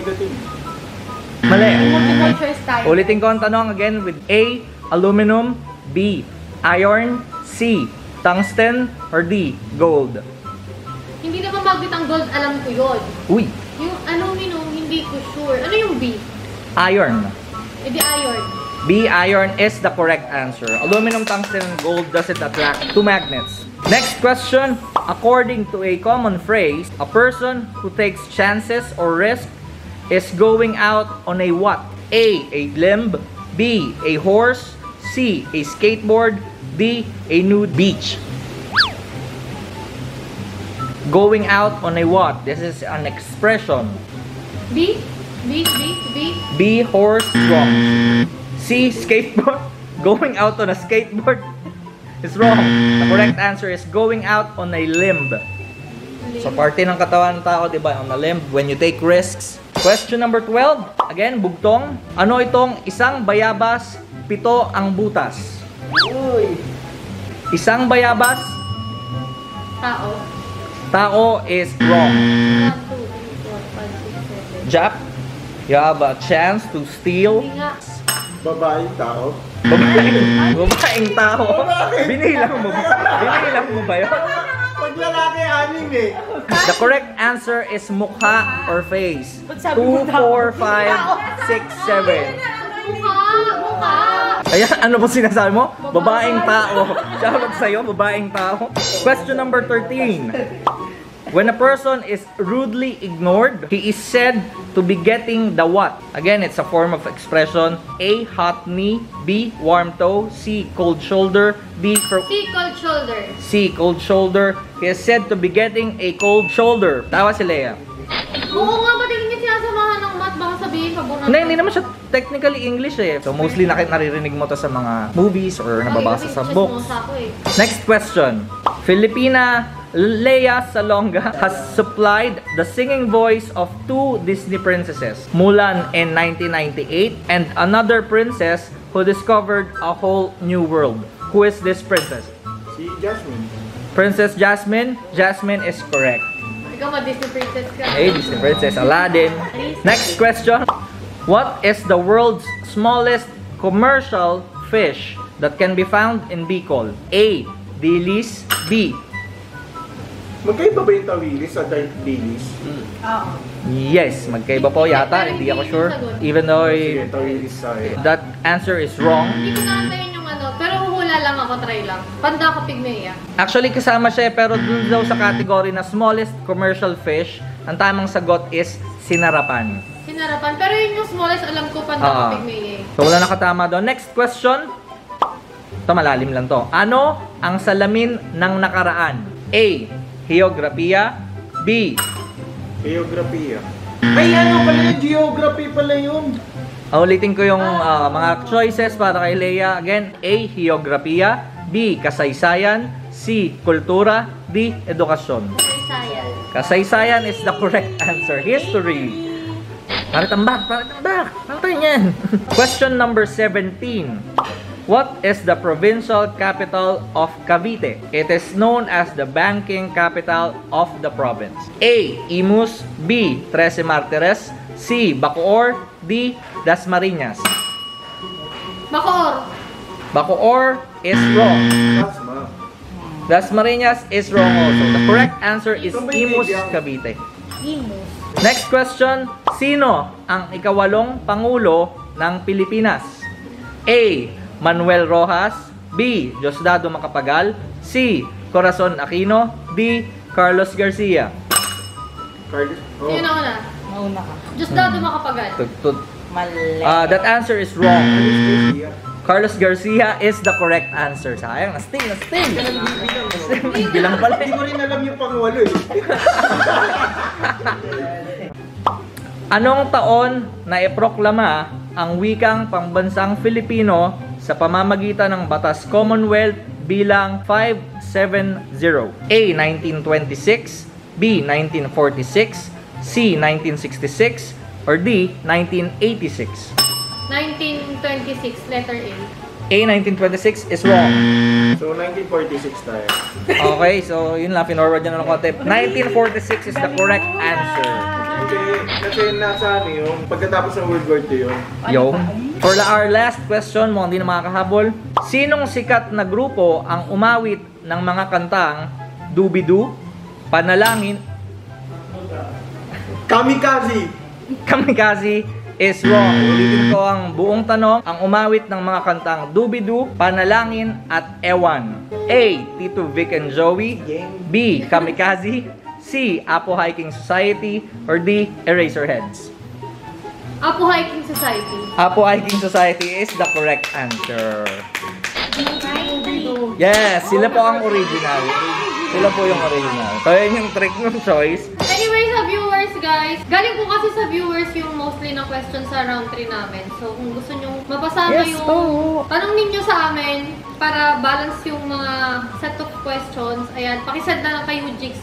negative. Mali. Multiple choice tayo. Ulitin ko ang tanong again with A. Aluminum B. Iron C. Tungsten or D. Gold Hindi naman magbit ang gold, alam ko yun. Uy! Yung aluminum, hindi ko sure. Ano yung B? Iron Eh di iron. B. Iron is the correct answer. Aluminum, tungsten, and gold doesn't attract two magnets. Next question. According to a common phrase, a person who takes chances or risk is going out on a what? A. A limb. B. A horse. C. A skateboard. D. A nude beach. Going out on a what? This is an expression. B? B? B? B? B. Horse. Wrong. C. Skateboard. Going out on a skateboard is wrong. The correct answer is going out on a limb. Sa parte ng katawan ng tao, di ba? On a limb, when you take risks. Question number 12. Again, bugtong. Ano itong isang bayabas, pito ang butas? Uy! Isang bayabas, Tao. tao is wrong. 1, 2, 3, 4, 5, 6, 7. Jap, you have a chance to steal. Babaeng tao. babaeng, babaeng tao. Binilang mo ba? Binilang mo ba yun? Lalaki, anim eh. The correct answer is mukha or face. Ba't sabi mo 2, tao? 4, 5, 6, 7. Mukha! Mukha! Ayan, ano ba sinasabi mo? Babaeng tao. Shoutout sa'yo, babaeng tao. Question number 13. When a person is rudely ignored, he is said to be getting the what? Again, it's a form of expression. A. Hot knee. B. Warm toe. C. Cold shoulder. D. Fro- C, cold shoulder. C. Cold shoulder. He is said to be getting a cold shoulder. Tawa si Lea. Oo nga, ba't hindi niya sinasamahan ng mat? Baka sabihin, pabunan. Hindi, hindi naman siya technically English eh. So mostly nak- naririnig mo to sa mga movies or nababasa sa books. Eh. Next question. Filipina Lea Salonga has supplied the singing voice of two Disney princesses, Mulan in 1998 and another princess who discovered a whole new world. Who is this princess? Si Jasmine. Princess Jasmine? Jasmine is correct. Ikaw ma-Disney princess ka. Hey, Disney princess Aladdin. Next question. What is the world's smallest commercial fish that can be found in Bicol? A. Dilis. B. Magkaiba ba yung tawilis sa dark dilis? Oo. Yes, magkaiba po yata. Hindi ako sure. Even though Sige, eh, tawilis that answer is wrong. Hindi ko naantayin yung ano, pero huhula lang ako, try lang. Panda ka pigmeya. Actually, kasama siya eh, pero dun daw sa category na smallest commercial fish, ang tamang sagot is sinarapan. Sinarapan. Pero yun yung smallest alam ko, panda ka Ah. pigmeya eh. So wala nakatama doon. Next question. Ito malalim lang to. Ano ang salamin ng nakaraan? A. Geographiya. B. Geography Ay, ano pala yun? Geography pala yun. Ah, Ulitin ko yung ah, mga choices para kay Leia. Again, A. Geographiya. B. Kasaysayan. C. Kultura. D. Edukasyon. Sayang. Kasaysayan is the correct answer. History. Paritambak, paritambak. Ano tayo yan? Question number 17. What is the provincial capital of Cavite? It is known as the banking capital of the province. A. Imus B. Trece Martires C. Bacoor D. Dasmariñas Bacoor. Bacoor is wrong. Asma. Dasmariñas is wrong also. The correct answer is Imus? Cavite. Imus. Next question, sino ang ikawalong pangulo ng Pilipinas? A. Manuel Rojas B. Diosdado Macapagal C. Corazon Aquino D. Carlos Garcia Carlos. Oh. Sino na una? Mauna ka. Diyos daw dumakapagal. Tut- tut- Mali. Ah, that answer is wrong. Garcia. Carlos Garcia is the correct answer. Sayang, nasting, nasting. Nasting. Bilang pala. Hindi ko rin alam yung pangwalo eh. Anong taon na iproklama ang wikang pambansang Filipino sa pamamagitan ng Batas Commonwealth bilang 570? A. 1926 B. 1946 C. 1966 or D. 1986 1926, letter A. A. 1926 is wrong. So, 1946 tayo. Okay, so yun lang, pinorward nyo na ng konti. 1946 is the correct answer. Kasi, kasi nasa ano yung pagkatapos ng World War II yun. Yo. For la- our last question, mo hindi na makakahabol. Sinong sikat na grupo ang umawit ng mga kantang Dubidu, Panalangin, Kamikaze! Kamikaze is wrong. Ulitin ko ang buong tanong. Ang umawit ng mga kantang Dubidu, Panalangin at Ewan. A. Tito Vic and Joey. B. Kamikaze. C. Apo Hiking Society. Or D. Eraserheads. Apo Hiking Society. Apo Hiking Society is the correct answer. Yes, sila po ang original. Sila po yung original. So, yun yung trick ng choice. Anyway, sa viewers guys, galing po kasi sa viewers yung mostly na questions sa round 3 namin. So, kung gusto nyo mapasama Yes, yung oo. tanong ninyo sa amin para balance yung mga set of questions, ayan, pakisend na lang kay Jigs